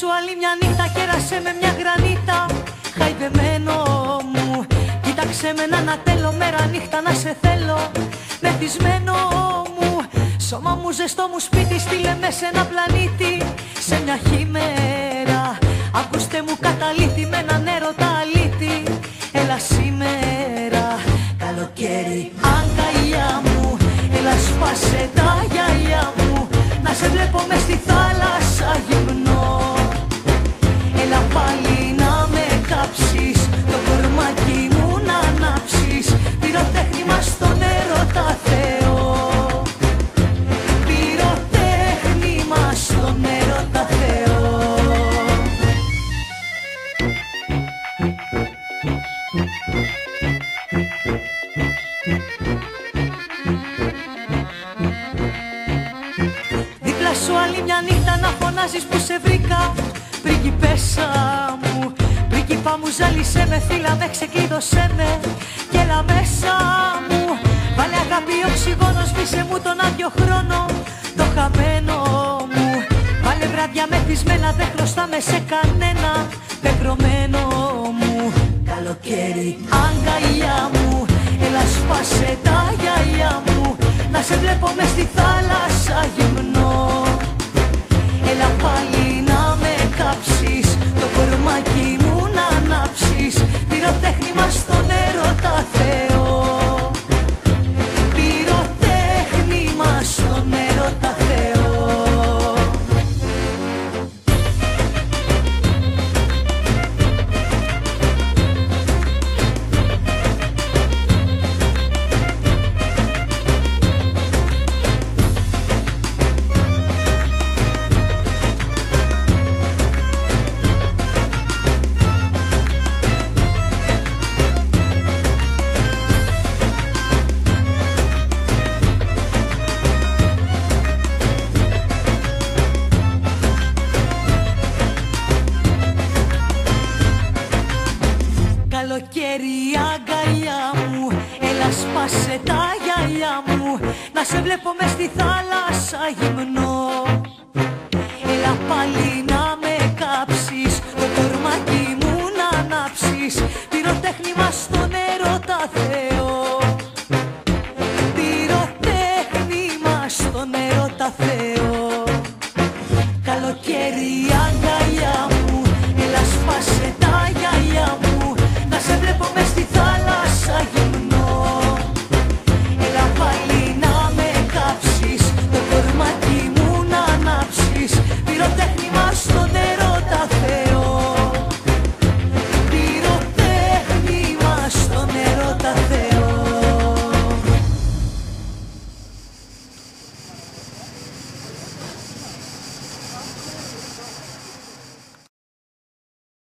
σου άλλη μια νύχτα κέρασε με μια γρανίτα. Χαϊδεμένο μου Κοίταξε με ένα τέλο μέρα νύχτα να σε θέλω. Μεθυσμένο μου Σώμα μου ζεστό μου σπίτι στείλε με σε ένα πλανήτη. Σε μια χειμέρα Ακούστε μου καταλήτη με έναν έρωτα αλήτη. Έλα σήμερα Καλοκαίρι αγκαλιά μου Έλα σπάσε σου άλλη μια νύχτα να φωνάζεις που σε βρήκα. Πριγκιπέσα μου Πριγκιπά μου ζάλισε με φύλλα με ξεκλείδωσέ με. Κι έλα μέσα μου Βάλε αγάπη οξυγόνος σβήσε μου τον άδειο χρόνο. Το χαμένο μου Βάλε βράδια μεθυσμένα δεν χρωστάμε σε κανένα. Πεπρωμένο μου Καλοκαίρι αγκαλιά μου. Έλα σπάσε τα γυαλιά μου. Να σε βλέπω μες στη θάλασσα καλοκαίρι αγκαλιά μου. Έλα σπάσε τα γυαλιά μου. Να σε βλέπω μες στη θάλασσα γυμνό. Έλα πάλι να με κάψεις Το κορμάκι μου να ανάψεις. Πυροτέχνημα στο νερό τα Θεό. Πυροτέχνημα στο νερό τα Θεό. Καλοκαίρι αγκαλιά